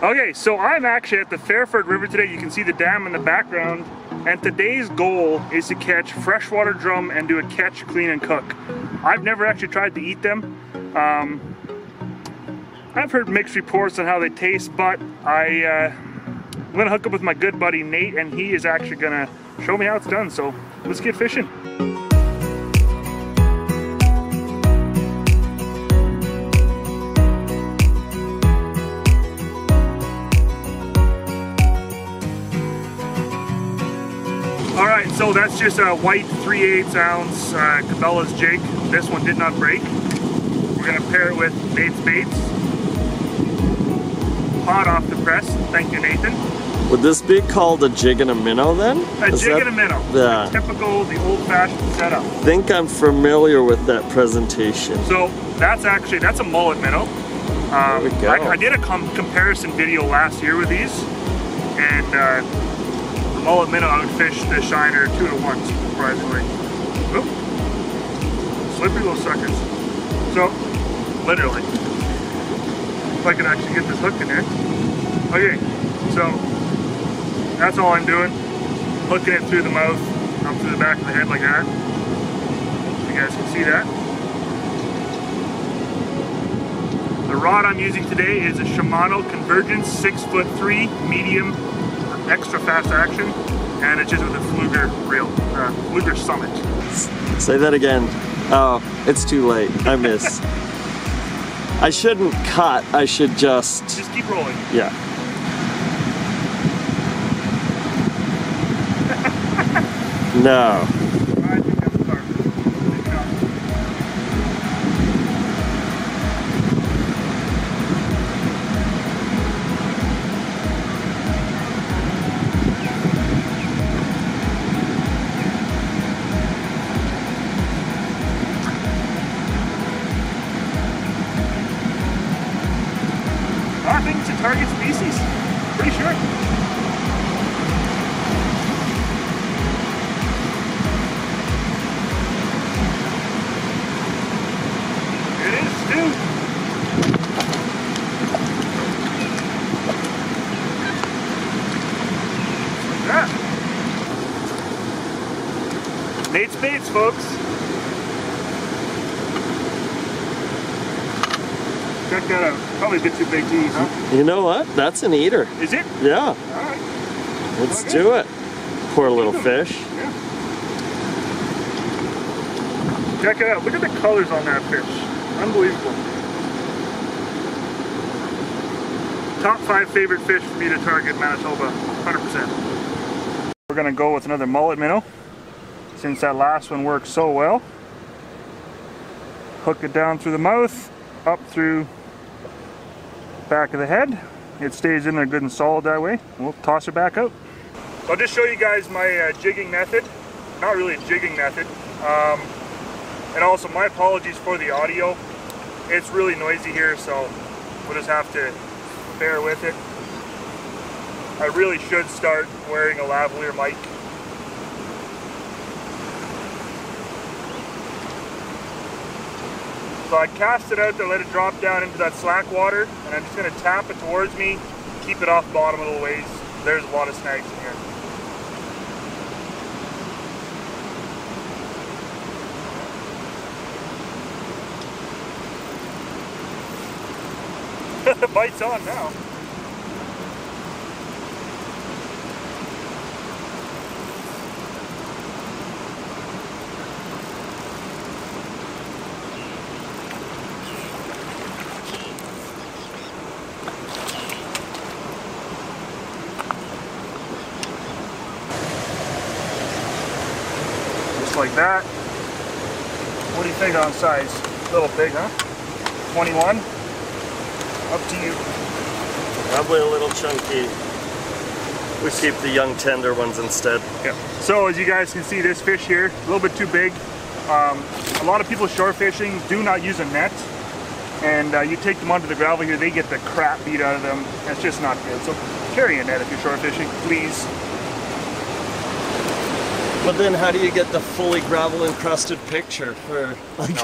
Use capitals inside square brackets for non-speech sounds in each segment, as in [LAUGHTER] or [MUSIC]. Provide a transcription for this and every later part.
Okay, so I'm actually at the Fairford River today. You can see the dam in the background. And today's goal is to catch freshwater drum and do a catch, clean, and cook. I've never actually tried to eat them. Um, I've heard mixed reports on how they taste, but I, uh, I'm gonna hook up with my good buddy Nate, and he is actually gonna show me how it's done. So let's get fishing. Right, that's just a white 3 8 ounce uh, Cabela's jig. This one did not break. We're gonna pair it with Nate's baits. Hot off the press. Thank you, Nathan. Would this be called a jig and a minnow then? A Is jig that- and a minnow. Yeah. Typical, the old-fashioned setup. I think I'm familiar with that presentation. So that's actually that's a mullet minnow. Um, There we go. I, I did a com comparison video last year with these, and uh, the mullet minnow I would fish the shiner two to one, surprisingly. Oop. Slippery little suckers. So, literally, if I can actually get this hook in there. Okay, so that's all I'm doing. Hooking it through the mouth, up through the back of the head like that. You guys can see that. The rod I'm using today is a Shimano Convergence 6 foot 3 medium extra fast action and it's just with a Pflueger reel, uh, Pflueger Summit. Say that again. Oh, it's too late. I miss. [LAUGHS] I shouldn't cut. I should just. Just keep rolling. Yeah. [LAUGHS] no. Folks. Check that out. Probably a bit too big to eat, huh? You know what? That's an eater. Is it? Yeah. Alright. Let's Okay. do it. Poor little fish. Yeah. Check it out. Look at the colors on that fish. Unbelievable. Top five favorite fish for me to target Manitoba. 100%. We're going to go with another mullet minnow since that last one worked so well. Hook it down through the mouth, up through back of the head. It stays in there good and solid that way. We'll toss it back out. So I'll just show you guys my uh, jigging method. Not really a jigging method. Um, and also my apologies for the audio. It's really noisy here, so we'll just have to bear with it. I really should start wearing a lavalier mic. So I cast it out there, let it drop down into that slack water, and I'm just gonna tap it towards me, keep it off bottom a little ways. There's a lot of snags in here. the [LAUGHS] bite's on now. That. What do you think on size? A Little big, huh? 21? Up to you. Probably a little chunky. We keep the young tender ones instead. Yeah. So as you guys can see, this fish here, a little bit too big. Um, a lot of people shore fishing do not use a net. And uh, you take them onto the gravel here, they get the crap beat out of them. That's just not good. So carry a net if you're shore fishing, please. But then how do you get the fully gravel encrusted picture for like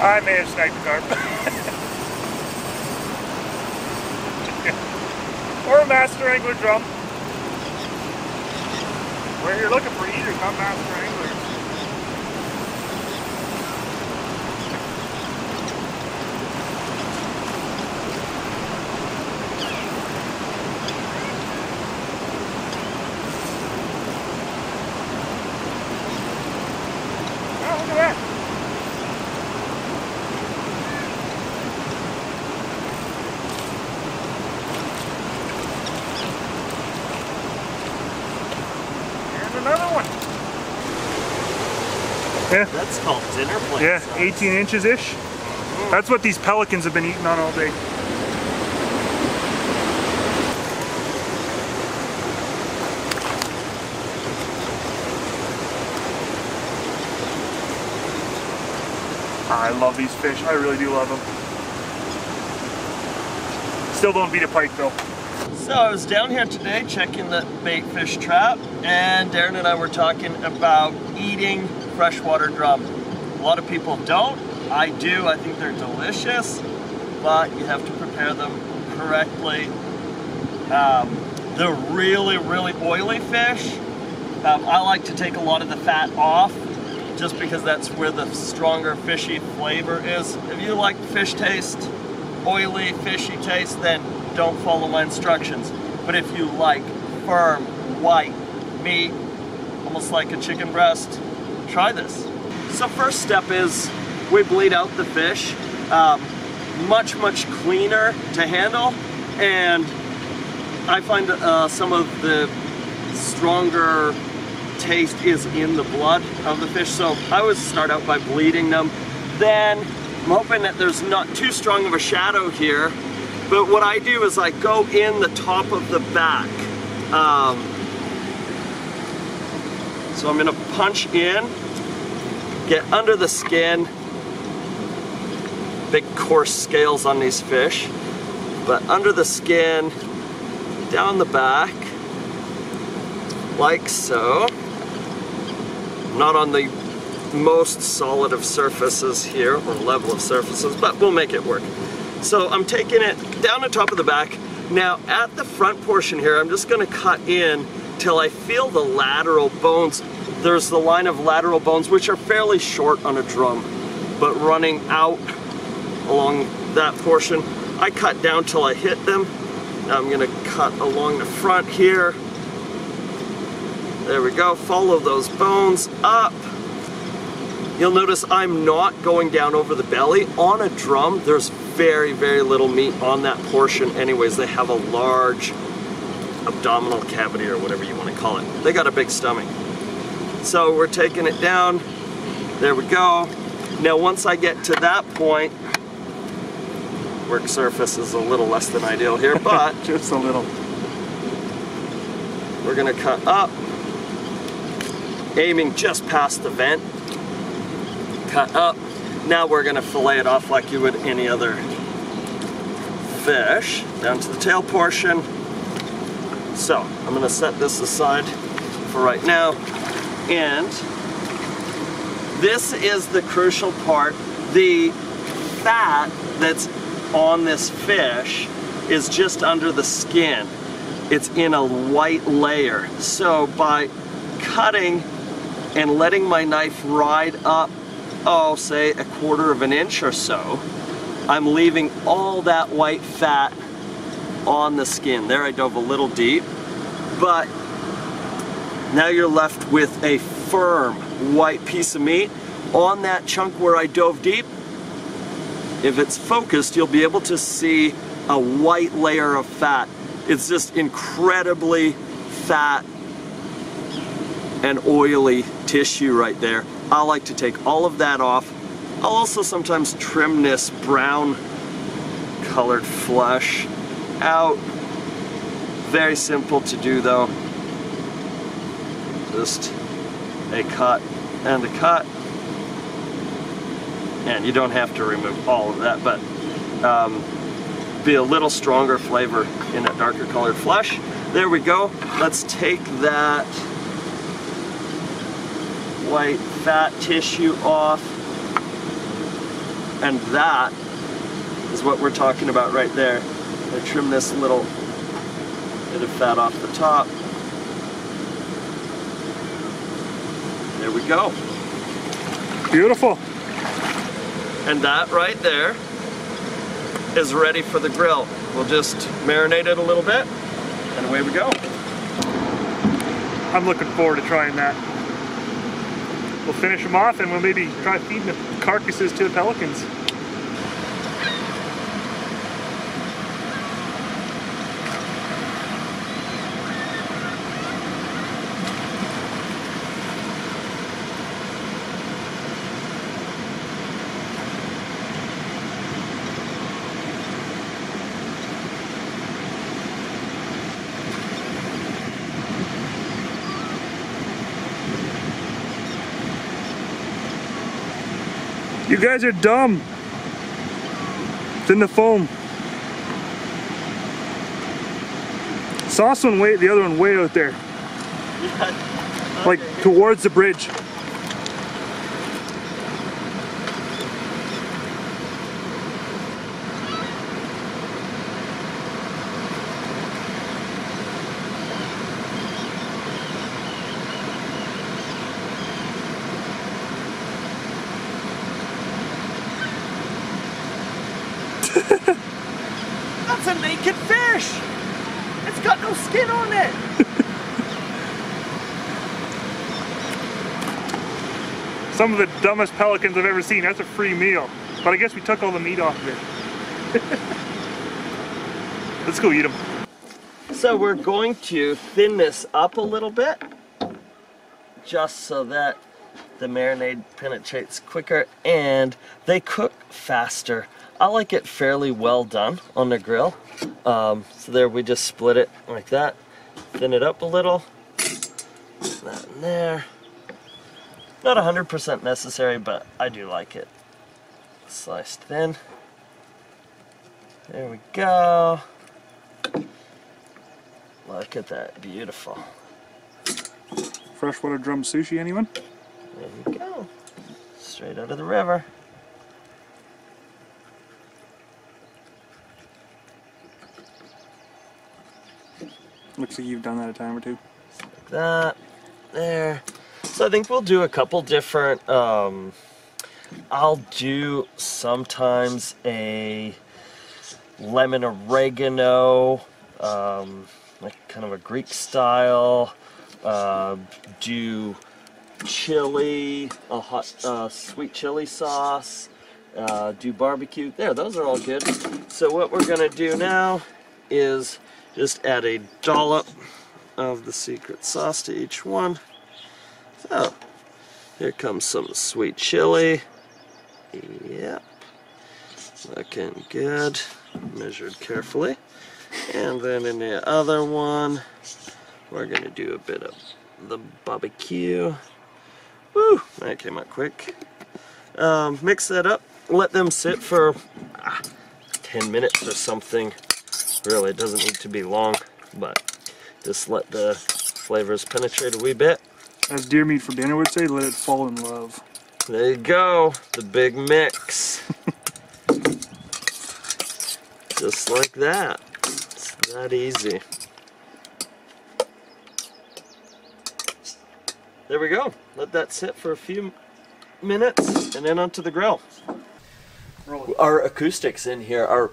I may have sniped a carp. [LAUGHS] or a master angler drum. Where you're looking for either. not master angler. Yeah, That's called dinner plate. yeah, size. 18 inches ish. Mm-hmm. That's what these pelicans have been eating on all day. I love these fish. I really do love them. Still don't beat a pike though. So I was down here today checking the bait fish trap, and Darren and I were talking about eating freshwater drum. A lot of people don't. I do. I think they're delicious, but you have to prepare them correctly. Um, the really, really oily fish, um, I like to take a lot of the fat off just because that's where the stronger fishy flavor is. If you like fish taste, oily, fishy taste, then don't follow my instructions. But if you like firm, white meat, almost like a chicken breast, try this. So first step is we bleed out the fish. Um, much, much cleaner to handle. And I find uh, some of the stronger taste is in the blood of the fish. So I always start out by bleeding them. Then I'm hoping that there's not too strong of a shadow here. But what I do is I go in the top of the back. Um, so I'm gonna punch in, get under the skin. Big coarse scales on these fish. But under the skin, down the back, like so. Not on the most solid of surfaces here, or level of surfaces, but we'll make it work. So I'm taking it down the top of the back. Now at the front portion here, I'm just gonna cut in till I feel the lateral bones. There's the line of lateral bones, which are fairly short on a drum, but running out along that portion, I cut down till I hit them. Now I'm gonna cut along the front here. There we go, follow those bones up. You'll notice I'm not going down over the belly. On a drum, there's very, very little meat on that portion anyways. They have a large abdominal cavity or whatever you want to call it. They got a big stomach. So we're taking it down. There we go. Now once I get to that point, work surface is a little less than ideal here, [LAUGHS] but Just a little. we're gonna cut up, aiming just past the vent. Cut up. Now we're gonna fillet it off like you would any other fish, down to the tail portion. So, I'm gonna set this aside for right now. And this is the crucial part. The fat that's on this fish is just under the skin. It's in a white layer. So by cutting and letting my knife ride up, oh, say a quarter of an inch or so, I'm leaving all that white fat on the skin. There I dove a little deep, but now you're left with a firm white piece of meat on that chunk where I dove deep. If it's focused, you'll be able to see a white layer of fat. It's just incredibly fat and oily tissue right there. I like to take all of that off. I'll also sometimes trim this brown colored flesh out. Very simple to do though. Just a cut and a cut. And you don't have to remove all of that, but um, be a little stronger flavor in that darker colored flesh. There we go. Let's take that white fat tissue off. And that is what we're talking about right there. I trim this little bit of fat off the top. There we go. Beautiful. And that right there is ready for the grill. We'll just marinate it a little bit and away we go. I'm looking forward to trying that. We'll finish them off and we'll maybe try feeding the carcasses to the pelicans. You guys are dumb. It's in the foam. Sauce one way, the other one way out there. [LAUGHS] Like towards the bridge. That's a naked fish! It's got no skin on it! Some of the dumbest pelicans I've ever seen. That's a free meal. But I guess we took all the meat off of it. [LAUGHS] Let's go eat them. So we're going to thin this up a little bit just so that the marinade penetrates quicker and they cook faster. I like it fairly well done on the grill. Um, so there we just split it like that, thin it up a little, that in there. Not 100% necessary, but I do like it. Sliced thin. There we go. Look at that, beautiful. Freshwater drum sushi, anyone? There you go. Straight out of the river. Looks like you've done that a time or two. Like that. There. So I think we'll do a couple different, um, I'll do sometimes a lemon oregano, um, like kind of a Greek style, uh, do chili, a hot, uh, sweet chili sauce, uh, do barbecue. There, those are all good. So what we're gonna do now is just add a dollop of the secret sauce to each one. So, here comes some sweet chili. Yep. Looking good. Measured carefully. And then in the other one, we're going to do a bit of the barbecue. Woo! That came out quick. Um, mix that up. Let them sit for ah, 10 minutes or something. Really, it doesn't need to be long, but just let the flavors penetrate a wee bit. As deer meat for dinner would say, let it fall in love. There you go, the big mix. [LAUGHS] Just like that. It's that easy. There we go. Let that sit for a few minutes and then onto the grill. Our acoustics in here are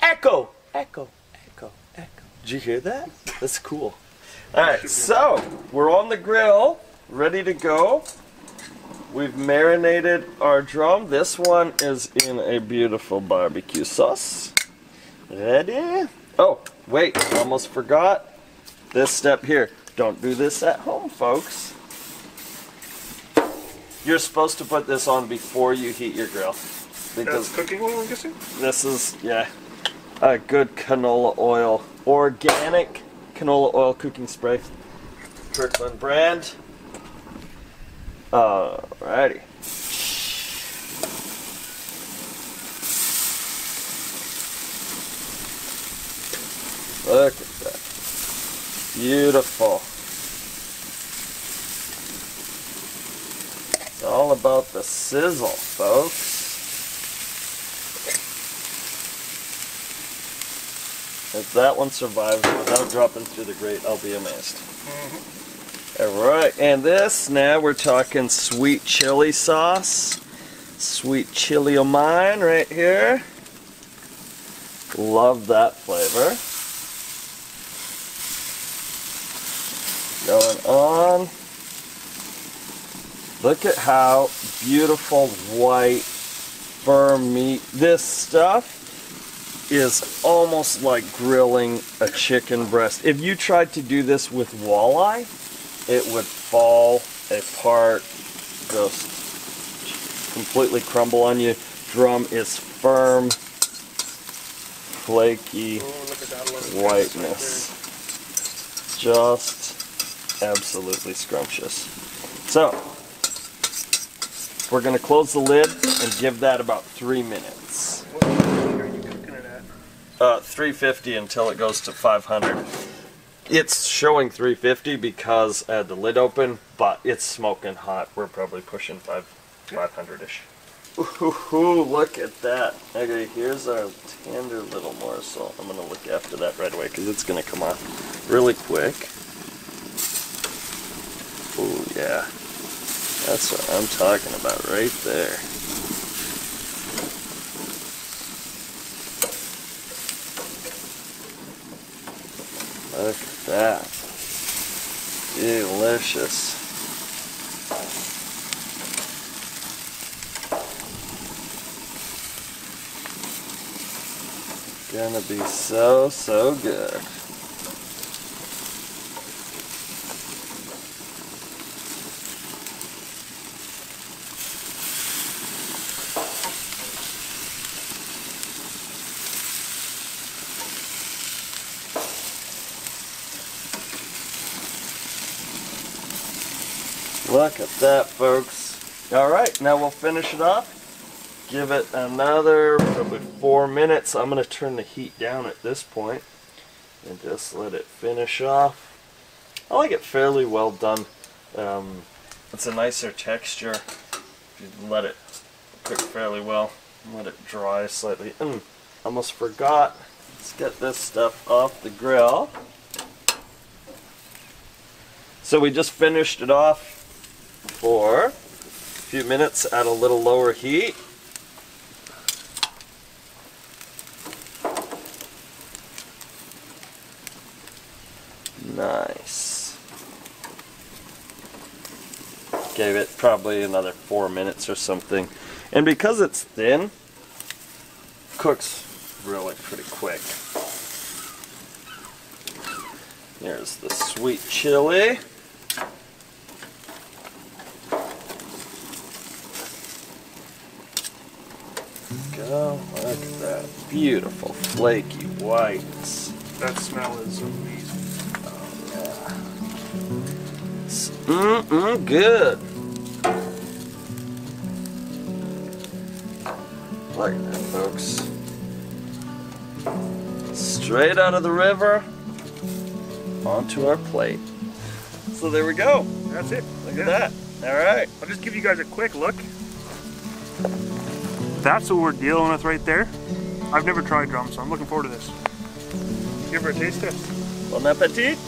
echo, echo, echo, echo. Did you hear that? That's cool. All right, so we're on the grill, ready to go. We've marinated our drum. This one is in a beautiful barbecue sauce. Ready? Oh, wait, almost forgot this step here. Don't do this at home, folks. You're supposed to put this on before you heat your grill. Because That's cooking oil, I'm guessing? this is, yeah, a good canola oil. Organic canola oil cooking spray. Kirkland brand. Alrighty. Look at that. Beautiful. It's all about the sizzle, folks. If that one survives without dropping through the grate, I'll be amazed. Mm -hmm right, and this now we're talking sweet chili sauce. Sweet chili o' mine right here. Love that flavor. Going on. Look at how beautiful white firm meat. This stuff is almost like grilling a chicken breast. If you tried to do this with walleye, it would fall apart, just completely crumble on you. Drum is firm, flaky whiteness. Just absolutely scrumptious. So, we're going to close the lid and give that about three minutes. What are you cooking it at? Uh, 350 until it goes to 500. It's showing 350 because I had the lid open, but it's smoking hot. We're probably pushing 5 500-ish. Ooh, look at that. Okay, here's our tender little morsel. I'm going to look after that right away because it's going to come off really quick. Oh yeah. That's what I'm talking about right there. Look at that. Delicious. Gonna be so, so good. Look at that, folks. All right, now we'll finish it off. Give it another probably four minutes. I'm going to turn the heat down at this point and just let it finish off. I like it fairly well done. Um, it's a nicer texture. If you let it cook fairly well, let it dry slightly. Mm, almost forgot. Let's get this stuff off the grill. So we just finished it off for a few minutes at a little lower heat. Nice. Gave it probably another four minutes or something. And because it's thin, cooks really pretty quick. There's the sweet chili. Go, look at that. Beautiful, flaky whites. That smell is amazing. Mm-mm, good. Look at that, folks. Straight out of the river onto our plate. So there we go. That's it. Look at that. All right. I'll just give you guys a quick look. That's what we're dealing with right there. I've never tried drum, so I'm looking forward to this. Give her a taste test. Bon appetit.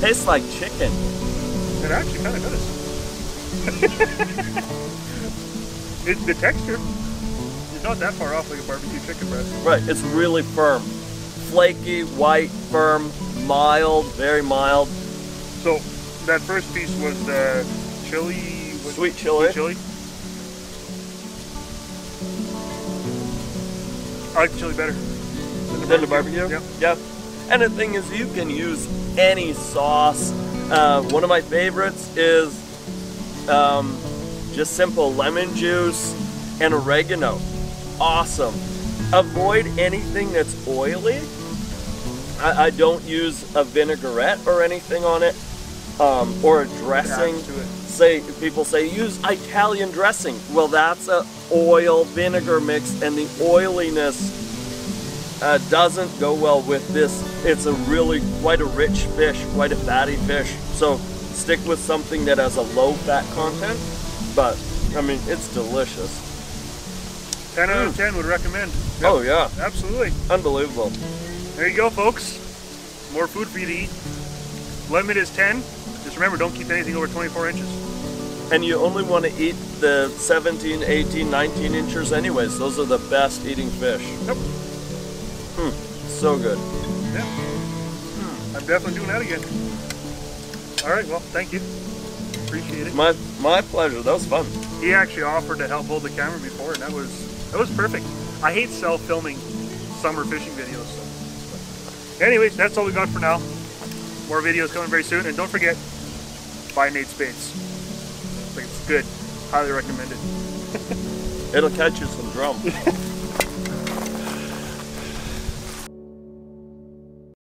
Tastes like chicken. It actually kind of does. [LAUGHS] it, the texture is not that far off like a barbecue chicken breast. Right, it's really firm. Flaky, white, firm, mild, very mild. So that first piece was the chili. was- Sweet chili. Sweet chili. I like the chili better. Than Than the barbecue? Yep. Yep. And the thing is, you can use any sauce. Uh, one of my favorites is um, just simple lemon juice and oregano. Awesome. Avoid anything that's oily. I, I don't use a vinaigrette or anything on it, um, or a dressing. Adds to it. Say people say use Italian dressing. Well, that's a oil vinegar mix, and the oiliness uh, doesn't go well with this. It's a really quite a rich fish, quite a fatty fish. So stick with something that has a low fat content, but I mean, it's delicious. 10 out of 10 would recommend. Yep, Oh yeah, Absolutely. unbelievable. There you go, folks. More food for you to eat. Limit is 10. Remember, don't keep anything over 24 inches. And you only want to eat the 17, 18, 19 inches anyways. Those are the best eating fish. Yep. Hmm. So good. Yeah. I'm definitely doing that again. All right, well, thank you. Appreciate it. My my pleasure. That was fun. He actually offered to help hold the camera before, and that was that was perfect. I hate self-filming summer fishing videos. So. Anyways, that's all we got for now. More videos coming very soon, and don't forget, buy Nate's baits. Like it's good. Highly recommended. It'll catch you some drum. [LAUGHS]